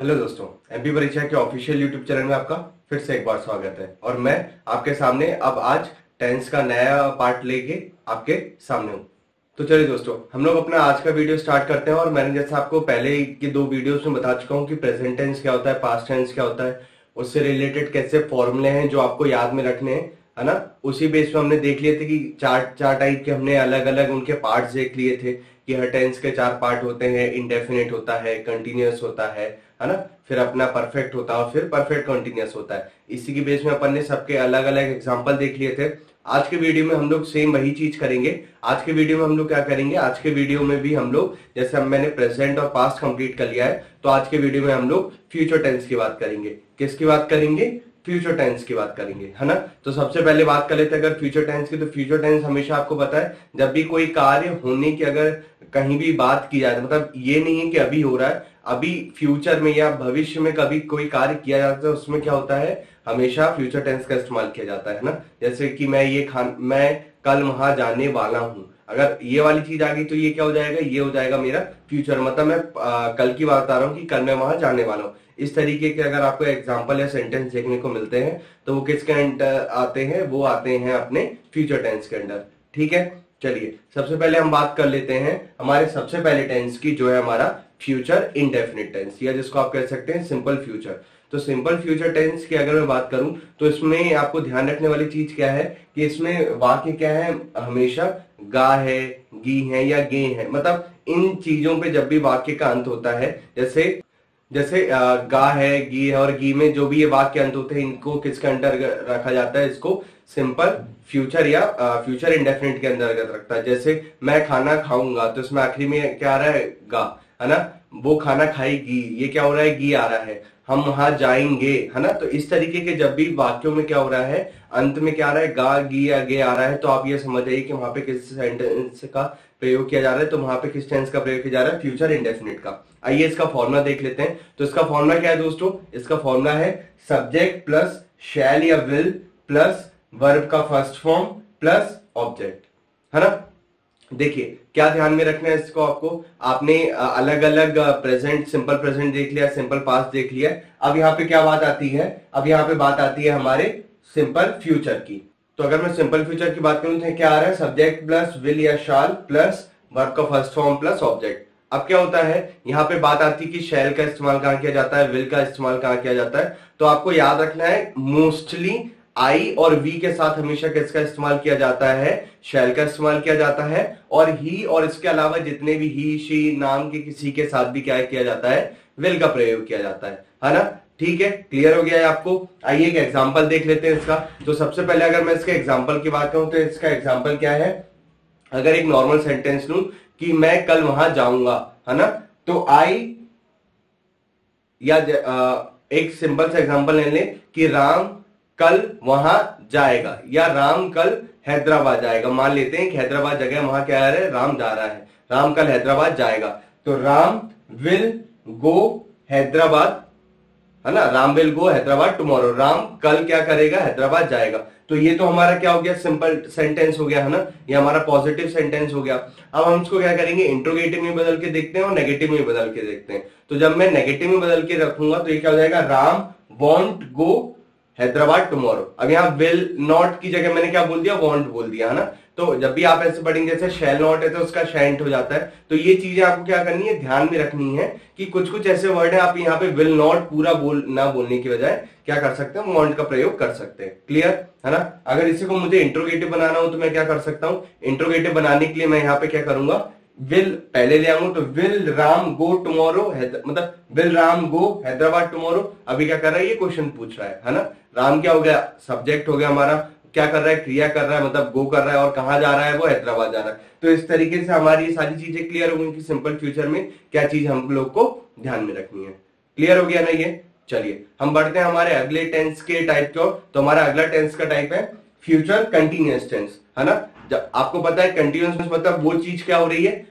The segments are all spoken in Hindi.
हेलो दोस्तों एमपी परीक्षा के ऑफिशियल यूट्यूब चैनल में आपका फिर से एक बार स्वागत है। और मैं आपके सामने अब आज टेंस का नया पार्ट लेके आपके सामने हूँ। तो चलिए दोस्तों, हम लोग अपना आज का वीडियो स्टार्ट करते हैं और मैंने जैसे आपको पहले के दो वीडियोस में बता चुका हूँ कि प्रेजेंट टेंस क्या होता है पास्ट टेंस क्या होता है, उससे रिलेटेड कैसे फॉर्मूले हैं जो आपको याद में रखने हैं, है ना? उसी बेस पे हमने देख लिए थे कि चार चार टाइप के हमने अलग अलग उनके पार्ट्स देख लिए थे कि हर टेंस के चार पार्ट होते हैं इनडेफिनेट होता है कंटिन्यूस होता है है ना? फिर अपना परफेक्ट होता है और फिर परफेक्ट कंटिन्यूस होता है। इसी के बेस में अपन ने सबके अलग अलग एग्ज़ाम्पल देख लिए थे। आज के वीडियो में हम लोग सेम वही चीज़ करेंगे। आज के वीडियो में हम लोग क्या करेंगे? आज के वीडियो में भी हम लोग, जैसे हम मैंने प्रेजेंट और पास्ट कंप्लीट कर लिया है तो आज के वीडियो में हम लोग फ्यूचर टेंस की बात करेंगे। किसकी बात करेंगे? फ्यूचर टेंस की बात करेंगे है ना? तो सबसे पहले बात कर लेते हैं अगर फ्यूचर टेंस की तो फ्यूचर टेंस हमेशा आपको पता है जब भी कोई कार्य होने की अगर कहीं भी बात की जाए मतलब ये नहीं है कि अभी हो रहा है अभी फ्यूचर में या भविष्य में कभी कोई कार्य किया जाता है उसमें क्या होता है हमेशा फ्यूचर टेंस का इस्तेमाल किया जाता है ना? जैसे कि मैं ये खान मैं कल वहाँ जाने वाला हूँ अगर ये वाली चीज़ आ गई तो ये क्या हो जाएगा ये हो जाएगा मेरा फ्यूचर मतलब मैं आ, कल की बात बता रहा हूँ कि कल मैं वहाँ जाने वाला हूँ। इस तरीके के अगर आपको एग्ज़ाम्पल या सेंटेंस देखने को मिलते हैं तो वो किसके अंडर आते हैं? वो आते हैं अपने फ्यूचर टेंस के अंडर। ठीक है? चलिए, सबसे पहले हम बात कर लेते हैं हमारे सबसे पहले टेंस की, जो है हमारा फ्यूचर इनडेफिनिट टेंस या जिसको आप कह सकते हैं सिंपल फ्यूचर तो सिंपल फ्यूचर टेंस की अगर मैं बात करूँ तो इसमें आपको ध्यान रखने वाली चीज़ क्या है? कि इसमें वाक्य क्या है? हमेशा गा है, गी है या गे है। मतलब इन चीज़ों पे जब भी वाक्य का अंत होता है, जैसे जैसे गा है, गी है और गी में जो भी ये वाक्य अंत होते हैं, इनको किसके अंतर रखा जाता है? इसको सिंपल फ्यूचर या फ्यूचर इंडेफिनिट के अंतर्गत रखता है। जैसे, मैं खाना खाऊँगा तो इसमें आखिरी में क्या आ रहा है? गा, है ना? वो खाना खाएगी, ये क्या हो रहा है? गी आ रहा है। हम वहाँ जाएँगे, है ना? तो इस तरीके के जब भी वाक्यों में क्या हो रहा है, अंत में क्या आ रहा है? गा, गी या गे आ रहा है तो आप ये समझ आइए कि वहाँ पे किस सेंटेंस का प्रयोग किया जा रहा है तो वहाँ पे किस टेंस का प्रयोग किया जा रहा है? फ्यूचर इंडेफिनिट का। आइए इसका फॉर्मुला देख लेते हैं। तो इसका फॉर्मुला क्या है दोस्तों? इसका फॉर्मुला है सब्जेक्ट प्लस शैल या विल प्लस वर्ब का फ़र्स्ट फॉर्म प्लस ऑब्जेक्ट है ना? देखिए, क्या ध्यान में रखना है इसको आपको? आपने अलग अलग प्रेजेंट सिंपल प्रेजेंट देख लिया सिंपल पास्ट देख लिया। अब यहाँ पे क्या बात आती है? अब यहाँ पे बात आती है हमारे सिंपल फ्यूचर की। तो अगर मैं सिंपल फ्यूचर की बात करूँ तो क्या आ रहा है? सब्जेक्ट प्लस विल या शाल प्लस वर्क का फ़र्स्ट फॉर्म प्लस ऑब्जेक्ट अब क्या होता है? यहाँ पे बात आती है कि शेल का इस्तेमाल कहाँ किया जाता है? विल का इस्तेमाल कहाँ किया जाता है? तो आपको याद रखना है मोस्टली आई और वी के साथ हमेशा किसका इस्तेमाल किया जाता है? शेल का इस्तेमाल किया जाता है। और ही और इसके अलावा जितने भी ही शी नाम के किसी के साथ भी क्या किया जाता है? विल का प्रयोग किया जाता है। है ना? ठीक है? क्लियर हो गया है आपको? आइए एक एग्ज़ाम्पल देख लेते हैं इसका। तो सबसे पहले अगर मैं इसके एग्ज़ाम्पल की बात करूँ तो इसका एग्ज़ाम्पल क्या है? अगर एक नॉर्मल सेंटेंस लू कि मैं कल वहाँ जाऊँगा, है ना? तो आई या एक सिंपल सा एग्ज़ाम्पल ले लें कि राम कल वहाँ जाएगा, या राम कल हैदराबाद जाएगा। मान लेते हैं कि हैदराबाद जगह वहाँ क्या है? राम जा रहा है। राम कल हैदराबाद जाएगा। तो राम विल गो हैदराबाद है ना? Ram will go, Hyderabad tomorrow Ram कल क्या करेगा? हैदराबाद जाएगा। तो ये तो हमारा क्या हो गया? सिंपल सेंटेंस हो गया, है ना? ये हमारा पॉजिटिव सेंटेंस हो गया। अब हम इसको क्या करेंगे? इंट्रोगेटिव में बदल के देखते हैं और नेगेटिव में बदल के देखते हैं। तो जब मैं नेगेटिव में बदल के रखूँगा तो ये क्या हो जाएगा? Ram won't go Hyderabad tomorrow अब यहाँ विल नॉट की जगह मैंने क्या बोल दिया? वॉन्ट बोल दिया, है ना? तो जब भी आप ऐसे पढ़ेंगे जैसे शेल नॉट है तो उसका शेंट हो जाता है। तो ये चीज़ें आपको क्या करनी है, ध्यान में रखनी है कि कुछ कुछ ऐसे वर्ड है, आप यहाँ पे विल नॉट पूरा बोल, ना बोलने की बजाय क्या कर सकते हैं वॉन्ट का प्रयोग कर सकते हैं। क्लियर है ना? अगर इसी को मुझे इंट्रोगेटिव बनाना हो तो मैं क्या कर सकता हूँ? इंट्रोगेटिव बनाने के लिए मैं यहाँ पे क्या करूँगा? विल पहले ले आऊँगा तो विल राम गो टुमारो मतलब will Ram go Hyderabad tomorrow अभी क्या कर रहा है, ये क्वेश्चन पूछ रहा है है ना? राम क्या हो गया? सब्जेक्ट हो गया हमारा। क्या कर रहा है, क्रिया कर रहा है मतलब गो कर रहा है और कहा जा रहा है, वो हैदराबाद जा रहा है। तो इस तरीके से हमारी ये सारी चीज़ें क्लियर हो गई कि सिंपल फ्यूचर में क्या चीज़ हम लोग को ध्यान में रखनी है। क्लियर हो गया ना ये? चलिए, हम बढ़ते हैं हमारे अगले टेंस के टाइप को। तो हमारा अगला टेंस का टाइप है फ्यूचर कंटिन्यूस टेंस है ना? जब आपको पता है कंटिन्यूस मतलब वो चीज़ क्या हो रही है?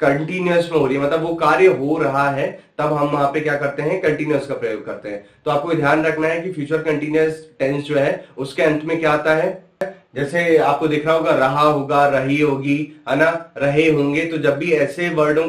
कंटिन्यूस में हो रही है। मतलब वो कार्य हो रहा है, तब हम वहाँ पे क्या करते हैं कंटिन्यूस का प्रयोग करते हैं। तो आपको ध्यान रखना है कि फ्यूचर कंटिन्यूस टेंस जो है, उसके अंत में क्या आता है? जैसे आपको दिख रहा होगा रहा होगा, रही होगी, है ना? रहे होंगे तो जब भी ऐसे वर्डों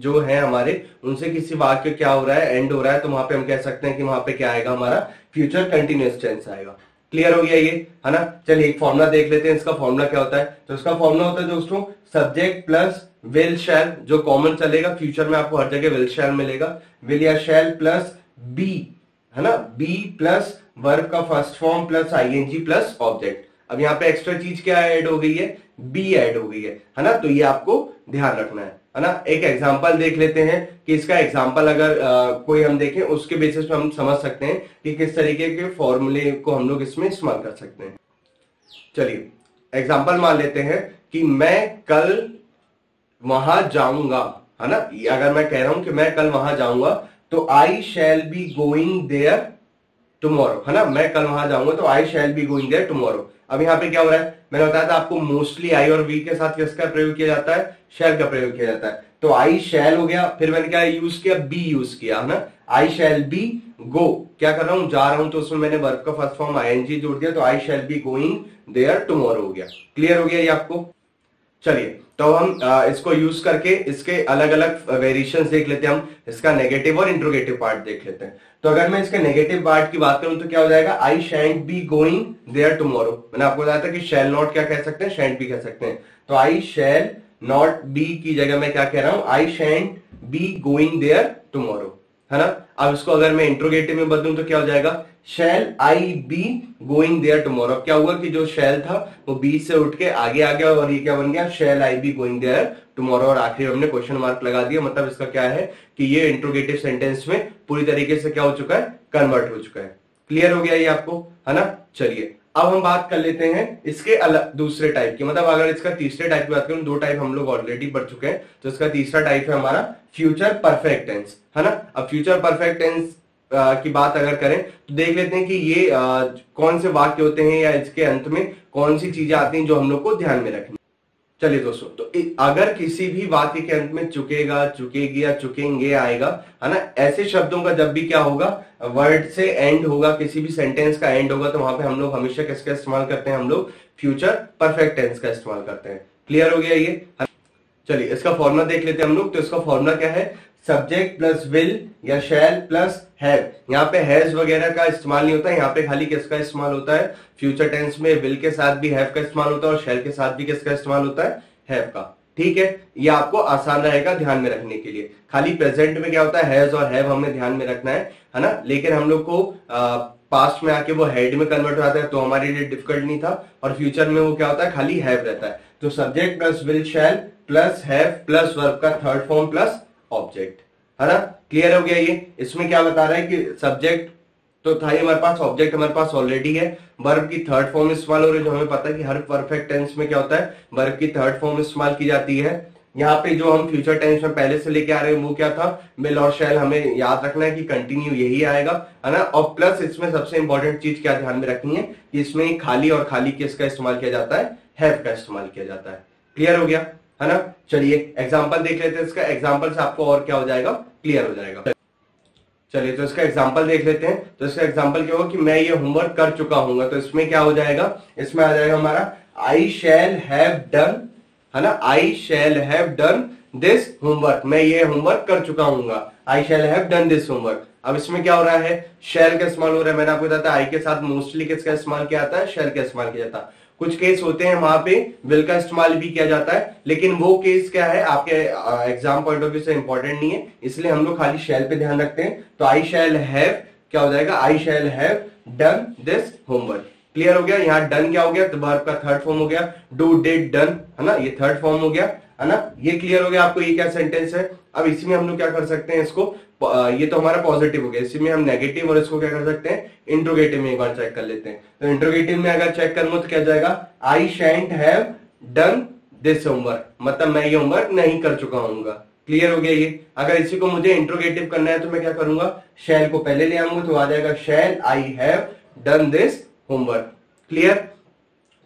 जो है हमारे, उनसे किसी वाक्य क्या हो रहा है एंड हो रहा है तो वहाँ पे हम कह सकते हैं कि वहाँ पे क्या आएगा हमारा? फ्यूचर कंटिन्यूस टेंस आएगा। क्लियर हो गया ये, है ना? चलिए एक फॉर्मुला देख लेते हैं, इसका फॉर्मुला क्या होता है? तो इसका फॉर्मुला होता है, दोस्तों सब्जेक्ट प्लस विल शैल जो कॉमन चलेगा फ्यूचर में आपको हर जगह विल शैल मिलेगा। विल या शैल प्लस बी है ना? बी प्लस वर्ब का first form plus ING plus object अब यहाँ पे एक्स्ट्रा चीज़ क्या ऐड हो गई है? बी ऐड हो गई है है ना? तो ये आपको ध्यान रखना है। है ना? एक एग्ज़ाम्पल देख लेते हैं कि इसका एग्ज़ाम्पल अगर आ, कोई हम देखें उसके बेसिस पे हम समझ सकते हैं कि किस तरीके के फॉर्मूले को हम लोग इसमें इस्तेमाल कर सकते हैं। चलिए एग्ज़ाम्पल मान लेते हैं कि मैं कल वहाँ जाऊँगा है ना? अगर मैं कह रहा हूँ कि मैं कल वहाँ जाऊँगा तो I shall be going there tomorrow है ना? मैं कल वहाँ जाऊँगा तो I shall be going there tomorrow अब यहाँ पे क्या हो रहा है? मैंने बताया था आपको मोस्टली आई और वी के साथ किसका प्रयोग किया जाता है? शैल का प्रयोग किया जाता है। तो आई शेल हो गया, फिर मैंने क्या यूज़ किया? बी यूज़ किया, है ना? आई शेल बी गो क्या कर रहा हूँ? जा रहा हूँ तो उसमें मैंने वर्क का फ़र्स्ट फॉर्म आई जोड़ दिया तो I shall be going there tomorrow हो गया। क्लियर हो गया ये आपको? चलिए तो हम इसको यूज़ करके इसके अलग अलग वेरिएशन देख लेते हैं हम। इसका नेगेटिव और इंट्रोगेटिव पार्ट देख लेते हैं। तो अगर मैं इसके नेगेटिव पार्ट की बात करूँ तो क्या हो जाएगा? I shan't be going there tomorrow मैंने आपको बताया था कि शेल नॉट क्या कह सकते हैं? शैंट भी कह सकते हैं। तो आई शेल नॉट बी की जगह मैं क्या कह रहा हूँ? I shan't be going there tomorrow है ना? अब इसको अगर मैं इंट्रोगेटिव में बदलू तो क्या हो जाएगा? Shall I be going there tomorrow क्या हुआ कि जो शेल था, वो बी से उठ के आगे आ गया और ये क्या बन गया? Shall I be going there tomorrow और आखिर हमने क्वेश्चन मार्क लगा दिया। मतलब इसका क्या है कि ये इंट्रोगेटिव सेंटेंस में पूरी तरीके से क्या हो चुका है? कन्वर्ट हो चुका है। क्लियर हो गया ये आपको? है ना? चलिए। अब हम बात कर लेते हैं इसके अलग दूसरे टाइप की। मतलब अगर इसका तीसरे टाइप की बात करें दो टाइप हम लोग ऑलरेडी पढ़ चुके हैं। तो इसका तीसरा टाइप है हमारा फ्यूचर परफेक्ट टेंस है ना? अब फ्यूचर परफेक्ट टेंस की बात अगर करें तो देख लेते हैं कि ये आ, कौन से वाक्य होते हैं या इसके अंत में कौन सी चीज़ें आती हैं जो हम लोग को ध्यान में रखनी चलिए दोस्तों तो अगर किसी भी वाक्य के अंत में चुकेगा, चुकेगी या चुकेंगे आएगा, है ना, ऐसे शब्दों का जब भी क्या होगा, वर्ड से एंड होगा, किसी भी सेंटेंस का एंड होगा तो वहाँ पे हम लोग हमेशा किसका इस्तेमाल करते हैं? हम लोग फ्यूचर परफेक्ट टेंस का इस्तेमाल करते हैं। क्लियर हो गया ये? चलिए, इसका फॉर्मुला देख लेते हैं हम लोग तो इसका फॉर्मुला क्या है? सब्जेक्ट प्लस विल या शैल प्लस हैव यहाँ पे हैज़ वगैरह का इस्तेमाल नहीं होता है यहाँ पे खाली किसका इस्तेमाल होता है? फ्यूचर टेंस में विल के साथ भी हैव का इस्तेमाल होता है और शैल के साथ भी किसका इस्तेमाल होता है? हैव का। ठीक है? ये आपको आसान रहेगा ध्यान में रखने के लिए। खाली प्रेजेंट में क्या होता है? हैज़ और हैव हमें ध्यान में रखना है है ना? लेकिन हम लोग को पास्ट में आके वो हेड में कन्वर्ट हो जाता है तो हमारे लिए डिफ़िकल्ट नहीं था। और फ्यूचर में वो क्या होता है? खाली हैव रहता है। तो subject plus will shall plus have plus verb का थर्ड फॉर्म प्लस ऑब्जेक्ट है ना? क्लियर हो गया ये? इसमें क्या बता रहा है कि सब्जेक्ट तो था ही हमारे पास ऑब्जेक्ट हमारे पास ऑलरेडी है। वर्ब की थर्ड फॉर्म इस्तेमाल हो रही है, जो हमें पता है कि हर परफेक्ट टेंस में क्या होता है? वर्ब की थर्ड फॉर्म इस्तेमाल की जाती है। यहाँ पे जो हम फ्यूचर टेंस में पहले से लेके आ रहे हैं, वो क्या था? मिल और शैल हमें याद रखना है कि कंटिन्यू यही आएगा, है ना? और प्लस इसमें सबसे इंपॉर्टेंट चीज़ क्या ध्यान में रखनी है कि इसमें खाली और खाली किसका इस्तेमाल किया जाता है? हैव का इस्तेमाल किया जाता है। क्लियर हो गया? है ना? चलिए एग्ज़ाम्पल देख लेते हैं इसका। एग्ज़ाम्पल से आपको और क्या हो जाएगा? क्लियर हो जाएगा। चलिए तो इसका एग्ज़ाम्पल देख लेते हैं। तो इसका एग्ज़ाम्पल क्या होगा कि मैं ये होमवर्क कर चुका हूँ तो इसमें क्या हो जाएगा? इसमें आ जाएगा हमारा आई शैल हैव डन है ना? I shall have done this homework मैं ये होमवर्क कर चुका हूँ I shall have done this homework अब इसमें क्या हो रहा है? शेल का इस्तेमाल हो रहा है। मैंने आपको बताया आई के साथ मोस्टली किसका इस्तेमाल किया जाता है? शेल का इस्तेमाल किया जाता है। कुछ केस होते हैं वहाँ पे विल का इस्तेमाल भी किया जाता है, लेकिन वो केस क्या है, आपके एग्ज़ाम पॉइंट ऑफ़ व्यू से इंपॉर्टेंट नहीं है, इसलिए हम लोग खाली शेल पे ध्यान रखते हैं। तो आई शैल हैव क्या हो जाएगा? I shall have done this homework clear हो गया? यहाँ डन क्या हो गया? तो वर्ब का थर्ड फॉर्म हो गया। डू डिड डन है ना? ये थर्ड फॉर्म हो गया, है ना? ये क्लियर हो गया आपको, ये क्या सेंटेंस है? अब इसमें हम लोग क्या कर सकते हैं इसको? ये तो हमारा पॉजिटिव हो गया। इसी में हम नेगेटिव और इसको क्या कर सकते हैं? इंट्रोगेटिव में एक बार चेक कर लेते हैं। तो इंट्रोगेटिव में अगर चेक करूँगा तो क्या जाएगा? I shan't have done this homework मतलब मैं ये होमवर्क नहीं कर चुका हूँ क्लियर हो गया ये? अगर इसी को मुझे इंट्रोगेटिव करना है तो मैं क्या करूँगा? शैल को पहले ले आऊँगा तो आ जाएगा shall I have done this homework clear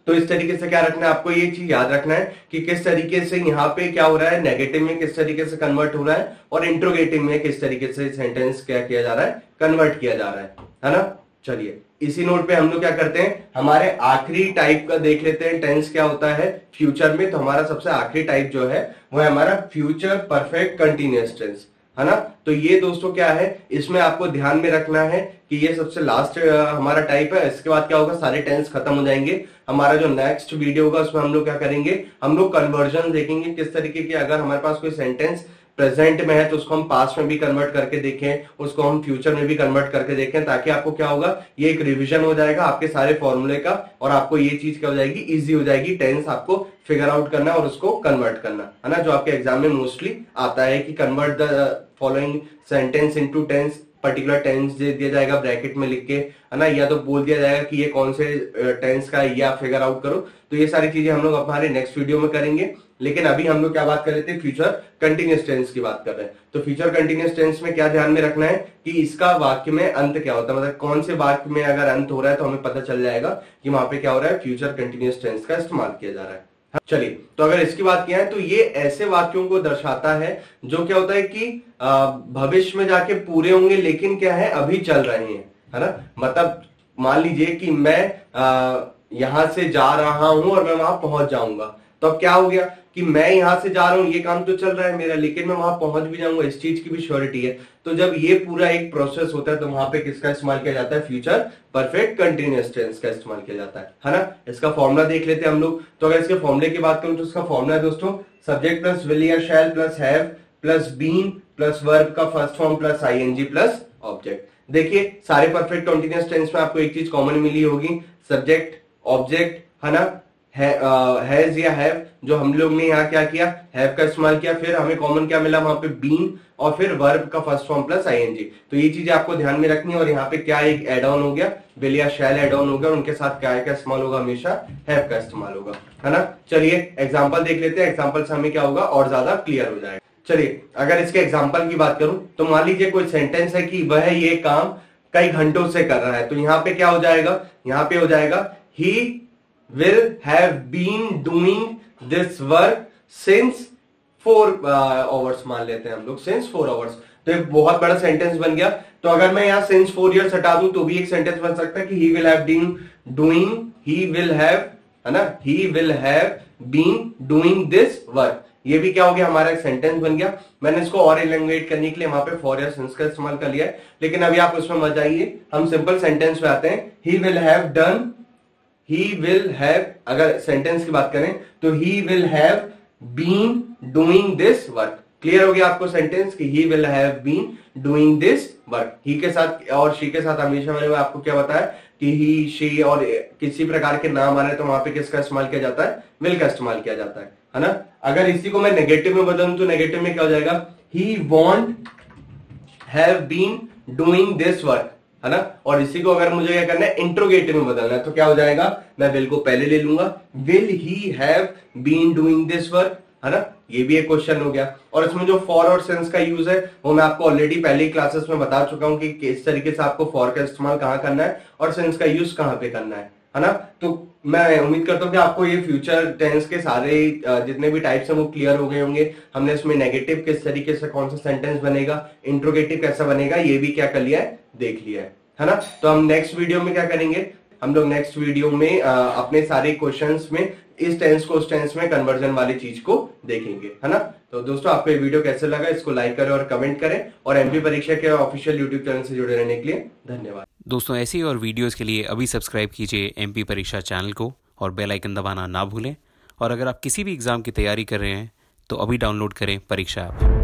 तो इस तरीके से क्या रखना है? आपको ये चीज़ याद रखना है कि किस तरीके से यहाँ पे क्या हो रहा है? नेगेटिव में किस तरीके से कन्वर्ट हो रहा है? और इंट्रोगेटिव में किस तरीके से सेंटेंस क्या किया जा रहा है? कन्वर्ट किया जा रहा है। है ना? चलिए, इसी नोट पे हम लोग क्या करते हैं? हमारे आखिरी टाइप का देख लेते हैं टेंस क्या होता है फ्यूचर में। तो हमारा सबसे आखिरी टाइप जो है, वो है हमारा फ्यूचर परफेक्ट कंटिन्यूस टेंस है ना? तो ये दोस्तों क्या है? इसमें आपको ध्यान में रखना है कि ये सबसे लास्ट हमारा टाइप है। इसके बाद क्या होगा? सारे टेंस खत्म हो जाएँगे। हमारा जो नेक्स्ट वीडियो होगा, उसमें हम लोग क्या करेंगे? हम लोग कन्वर्जन देखेंगे, किस तरीके की अगर हमारे पास कोई सेंटेंस प्रेजेंट में है तो उसको हम पास्ट में भी कन्वर्ट करके देखें, उसको हम फ्यूचर में भी कन्वर्ट करके देखें, ताकि आपको क्या होगा? ये एक रिवीजन हो जाएगा आपके सारे फॉर्मूले का, और आपको ये चीज़ क्या हो जाएगी? इजी हो जाएगी टेंस आपको फिगर आउट करना और उसको कन्वर्ट करना। है ना? जो आपके एग्ज़ाम में मोस्टली आता है कि convert the following sentence into tense particular tense दे दिया जाएगा ब्रैकेट में लिख के, है ना? या तो बोल दिया जाएगा कि ये कौन से टेंस का या फिगर आउट करो। तो ये सारी चीज़ें हम लोग हमारे नेक्स्ट वीडियो में करेंगे। लेकिन अभी हम लोग क्या बात कर रहे थे? फ्यूचर कंटिन्यूस टेंस की बात कर रहे हैं। तो फ्यूचर कंटिन्यूस टेंस में क्या ध्यान में रखना है कि इसका वाक्य में अंत क्या होता है? मतलब कौन से वाक्य में अगर अंत हो रहा है तो हमें पता चल जाएगा कि वहाँ पे क्या हो रहा है? फ्यूचर कंटिन्यूस टेंस का इस्तेमाल किया जा रहा है। चलिए तो अगर इसकी बात किया है तो ये ऐसे वाक्यों को दर्शाता है जो क्या होता है कि भविष्य में जाके पूरे होंगे, लेकिन क्या है, अभी चल रहे हैं, है ना? मतलब मान लीजिए कि मैं यहाँ से जा रहा हूँ और मैं वहाँ पहुँच जाऊँगा। तो अब क्या हो गया कि मैं यहाँ से जा रहा हूँ, ये काम तो चल रहा है मेरा, लेकिन मैं वहाँ पहुँच भी जाऊँगा, इस चीज़ की भी श्योरिटी है। तो जब ये पूरा एक प्रोसेस होता है तो वहाँ पे किसका इस्तेमाल किया जाता है? फ्यूचर परफेक्ट कंटिन्यूस टेंस का इस्तेमाल किया जाता है है ना? इसका फॉर्मुला देख लेते हैं हम लोग। तो अगर इसके फॉर्मुले की बात करूँ तो इसका फॉर्मुला है दोस्तों सब्जेक्ट प्लस विल या shall plus have plus been plus verb का first form plus ING plus object देखिए, सारे परफेक्ट कंटिन्यूस टेंस में आपको एक चीज़ कॉमन मिली होगी सब्जेक्ट ऑब्जेक्ट है ना? हैज़ या हैव, जो हम लोग ने यहाँ क्या किया, हैव का इस्तेमाल किया, फिर हमें कॉमन क्या मिला वहाँ पे बीन और फिर वर्ब का फ़र्स्ट फॉर्म प्लस आईएनजी तो ये चीज़ें आपको ध्यान में रखनी है और यहाँ पे क्या एक एड ऑन हो गया विल या शैल एड ऑन हो गया उनके साथ क्या का इस्तेमाल होगा, हमेशा हैव का इस्तेमाल होगा, है ना? चलिए एग्ज़ाम्पल देख लेते हैं एग्ज़ाम्पल से हमें क्या होगा, और ज़्यादा क्लियर हो जाएगा। चलिए, अगर इसके एग्ज़ाम्पल की बात करूँ तो मान लीजिए कोई सेंटेंस है कि वह ये काम कई घंटों से कर रहा है तो यहाँ पे क्या हो जाएगा, यहाँ पे हो जाएगा he will have been doing this work since four hours मान लेते हैं हम लोग। सिंस फोर आवर्स तो एक बहुत बड़ा सेंटेंस बन गया। तो अगर मैं यहाँ सिंस फोर ईयर्स हटा दूँ तो भी एक सेंटेंस बन सकता है कि he will have been doing he will have है ना? He will have been doing this work ये भी क्या हो गया? हमारा एक सेंटेंस बन गया। मैंने इसको और एलिंगुएट करने के लिए वहाँ पे फॉर या सिंस का इस्तेमाल कर लिया है। लेकिन अभी आप उसमें मत आइए हम सिंपल सेंटेंस पे आते हैं। He will have done he will have अगर सेंटेंस की बात करें तो he will have been doing this work clear हो गया आपको सेंटेंस कि he will have been doing this work he के साथ और शी के साथ हमेशा मैंने आपको क्या बताया? कि ही शी और किसी प्रकार के नाम आ रहे तो वहाँ पे किसका इस्तेमाल किया जाता है? विल का इस्तेमाल किया जाता है। है ना? अगर इसी को मैं नेगेटिव में बदलूं तो नेगेटिव में क्या हो जाएगा? He won't have been doing this work है ना? और इसी को अगर मुझे क्या करना है इंट्रोगेटिव में बदलना है तो क्या हो जाएगा? मैं विल को पहले ले लूँगा। Will he have been doing this work है ना? ये भी एक क्वेश्चन हो गया। और इसमें जो फॉर और सेंस का यूज़ है, वो मैं आपको ऑलरेडी पहले क्लासेस में बता चुका हूँ कि किस तरीके से आपको फॉर का इस्तेमाल कहाँ करना है और सेंस का यूज़ कहाँ पे करना है। है ना? तो मैं उम्मीद करता हूँ कि आपको ये फ्यूचर टेंस के सारे जितने भी टाइप्स हैं वो क्लियर हो गए होंगे। हमने इसमें नेगेटिव किस तरीके से कौन सा सेंटेंस बनेगा इंट्रोगेटिव कैसा बनेगा ये भी क्या कर लिया है देख लिया है है ना? तो हम नेक्स्ट वीडियो में क्या करेंगे? हम लोग नेक्स्ट वीडियो में आ, अपने सारे क्वेश्चंस में इस टेंस को उस टेंस में कन्वर्जन वाली चीज़ को देखेंगे है ना? तो दोस्तों आपको ये वीडियो कैसे लगा इसको लाइक करें और कमेंट करें। और एमपी परीक्षा के ऑफिशियल यूट्यूब चैनल से जुड़े रहने के लिए धन्यवाद। दोस्तों, ऐसी और वीडियोस के लिए अभी सब्सक्राइब कीजिए एमपी परीक्षा चैनल को और बेल आइकन दबाना ना भूलें। और अगर आप किसी भी एग्ज़ाम की तैयारी कर रहे हैं तो अभी डाउनलोड करें परीक्षा ऐप।